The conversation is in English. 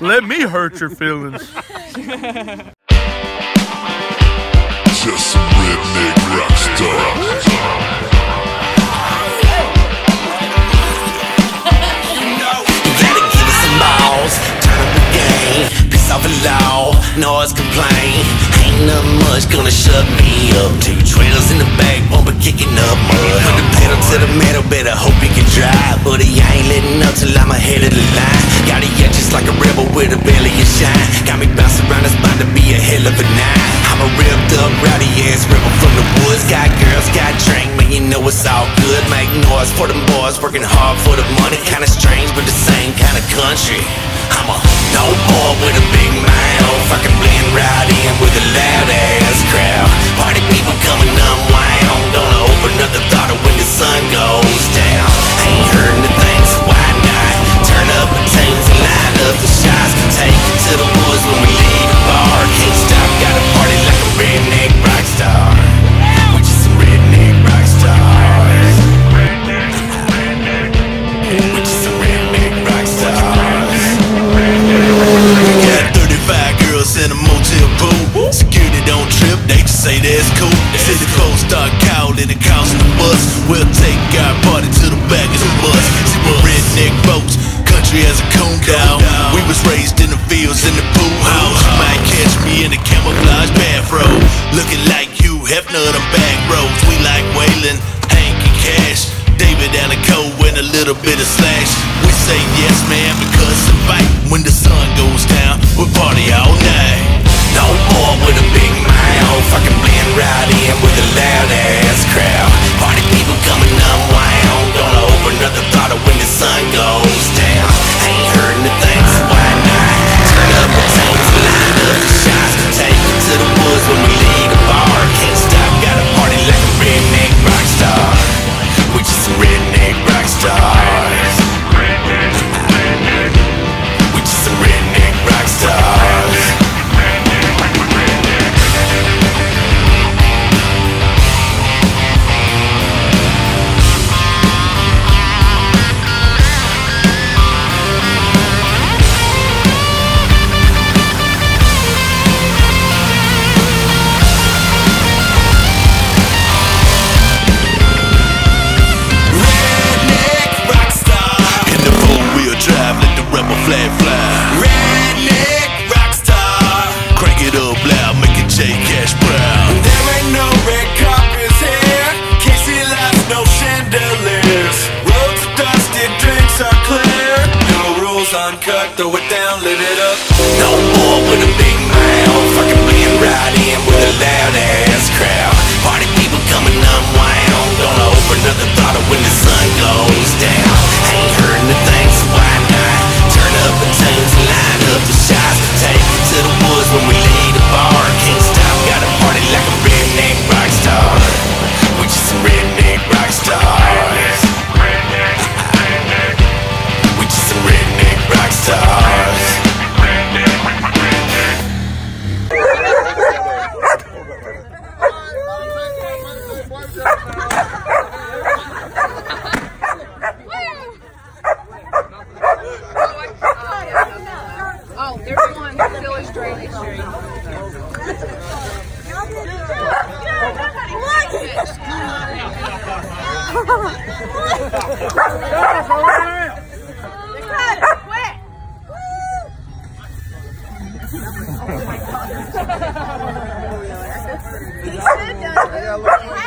Let me hurt your feelings. Just some redneck rock star. Gotta give it some balls, turn up the game, piss off law, noise complain. Ain't nothing much gonna shut me up. Two trailers in the back, bumper kicking up mud. Pedal to the metal, better hope you can drive. But he ain't letting up till I'm ahead of the line. Got it yet just like a rebel with a belly of shine. Got me bouncing around, it's about to be a hell of a night. I'm a ripped up, rowdy ass rebel from the woods. Got girls, got drink, man, you know it's all good. Make noise for them boys, working hard for the money. Kinda strange, but the same kind of country. I'm a no boy with a big mouth. Say that's cool. City folks start calling and causing the bus. We'll take our party to the back of the bus. See my redneck folks, country has a coon down. We was raised in the fields in the pool house. You Might catch me in a camouflage bathrobe. Looking like Hugh Hefner on back roads. We like Waylon, Hank and Cash. David Allan Coe and a little bit of slash. We say yes, man, because a fight. When the sun goes down, we party all night. No boy with a big mouth, right in no chandeliers. Roads dusty, drinks are clear. No rules uncut, throw it I got a little